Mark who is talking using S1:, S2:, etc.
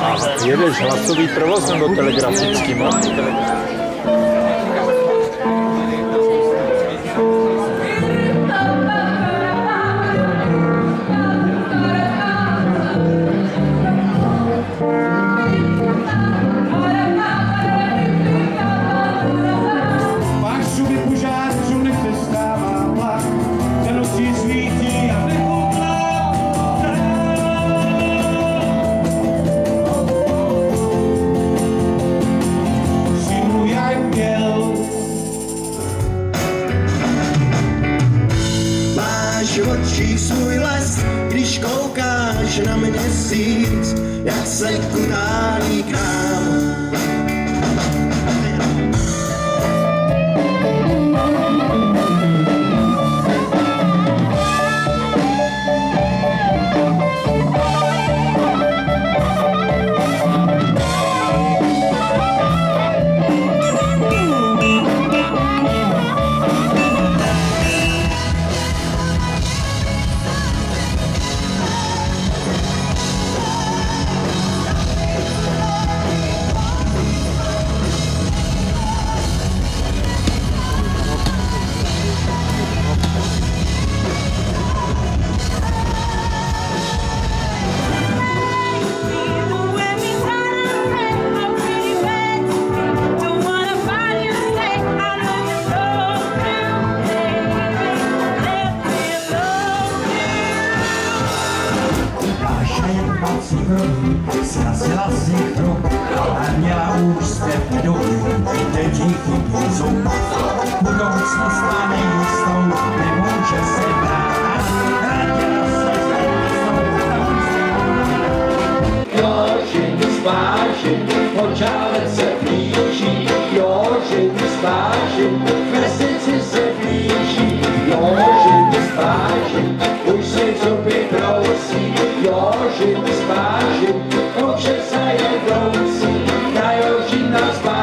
S1: A jedeš hlasový provoz nebo telegrafický? Telegrafický?
S2: Očích svůj les, když koukáš na měsíc, jak se kutálí k nám. krásných roků, zrazila z nich rok a měla už zpěv nedobu, kde díky půzou. Budoucnost má nejistou, nemůže se brát, radila se s Jožin spážin, počálec se blíží, Jožin spážin, vesnici se blíží, Jožin spážin, už si zuby brousí, Jožin spážin, Minas vai.